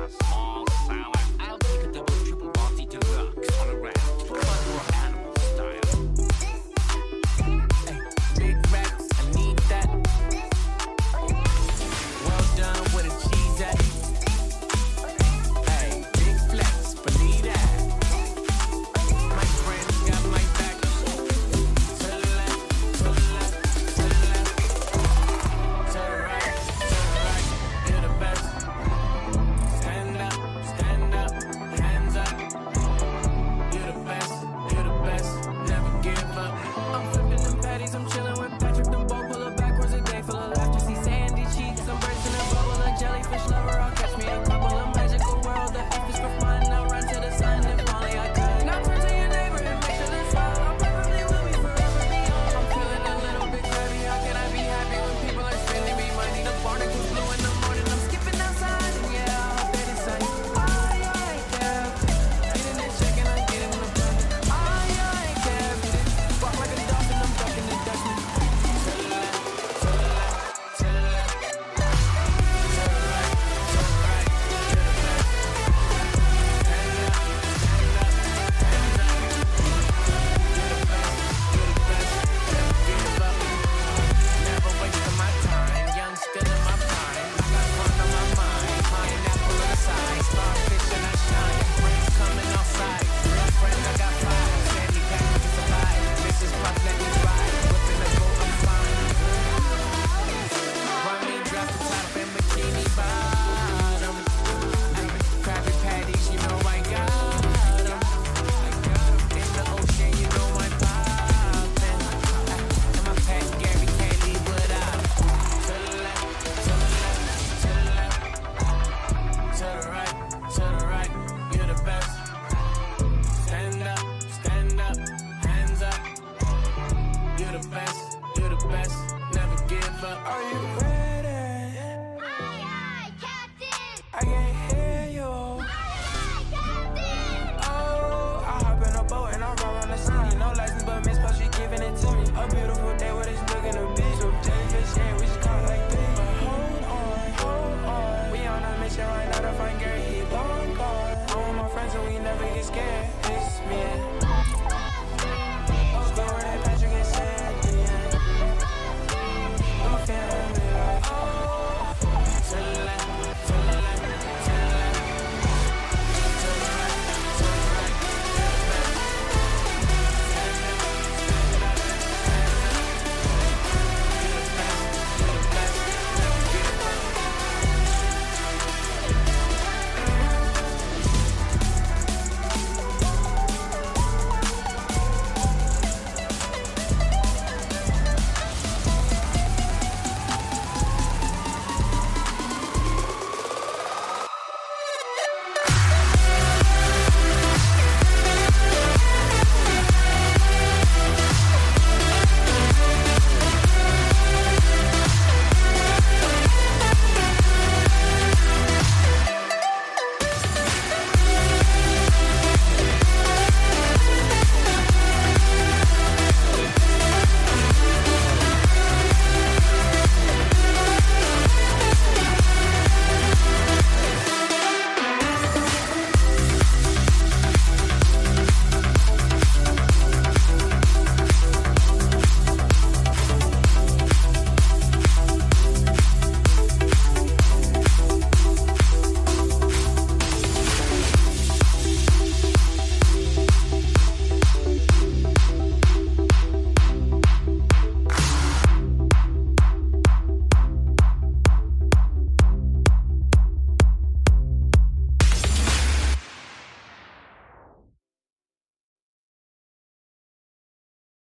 a small salad. Are you ready?